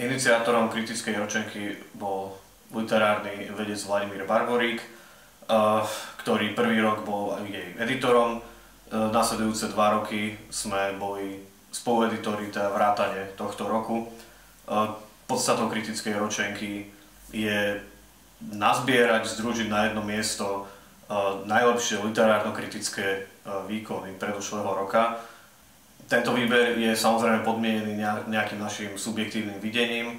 Iniciátorom kritickej ročenky bol literárny vedec Vladimír Barborík, ktorý prvý rok bol jej editorom. Nasledujúce dva roky sme boli spolueditori, teda vrátane tohto roku. Podstatou kritickej ročenky je nazbierať, združiť na jedno miesto najlepšie literárno-kritické výkony predošlého roka tento výber je samozrejme podmienený nejakým našim subjektívnym videním,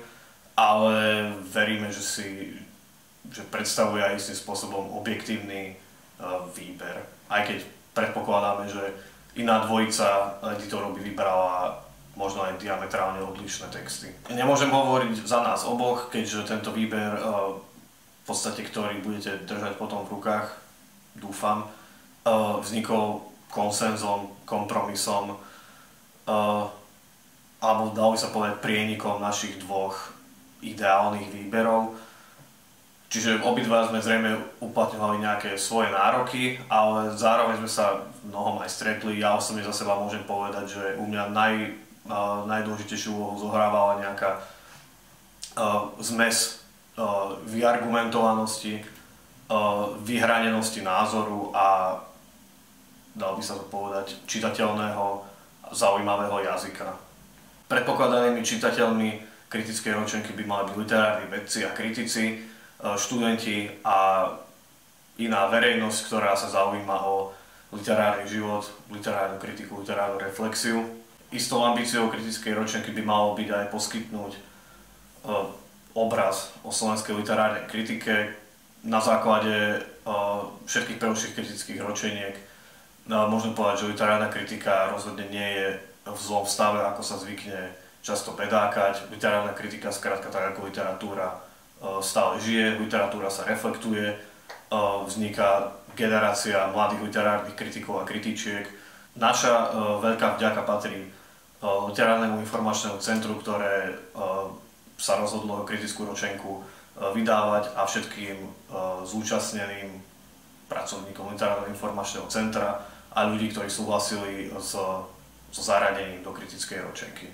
ale veríme, že si že predstavuje aj istým spôsobom objektívny uh, výber. Aj keď predpokladáme, že iná dvojica editorov by vybrala možno aj diametrálne odlišné texty. Nemôžem hovoriť za nás oboch, keďže tento výber, uh, v podstate, ktorý budete držať potom v rukách, dúfam, vznikol konsenzom, kompromisom alebo dalo by sa povedať prienikom našich dvoch ideálnych výberov. Čiže obidva sme zrejme uplatňovali nejaké svoje nároky, ale zároveň sme sa mnohom aj stretli. Ja osobne za seba môžem povedať, že u mňa naj, uh, najdôležitejšiu úlohu zohrávala nejaká uh, zmes uh, vyargumentovanosti, uh, vyhranenosti názoru a dal by sa to povedať čitateľného zaujímavého jazyka. Predpokladanými čitateľmi kritickej ročenky by mali byť literárni vedci a kritici, e, študenti a iná verejnosť, ktorá sa zaujíma o literárny život, literárnu kritiku, literárnu reflexiu. Istou ambíciou kritickej ročenky by malo byť aj poskytnúť e, obraz o slovenskej literárnej kritike na základe e, všetkých prvších kritických ročeniek, No, možno povedať, že literárna kritika rozhodne nie je v zlom stave, ako sa zvykne často pedákať. Literárna kritika, skrátka tak ako literatúra, e, stále žije, literatúra sa reflektuje, e, vzniká generácia mladých literárnych kritikov a kritičiek. Naša e, veľká vďaka patrí Literárnemu informačnému centru, ktoré sa rozhodlo kritickú ročenku vydávať a všetkým zúčastneným pracovníkom Literárneho informačného centra a ľudí, ktorí súhlasili so, so zaradením do kritickej ročenky.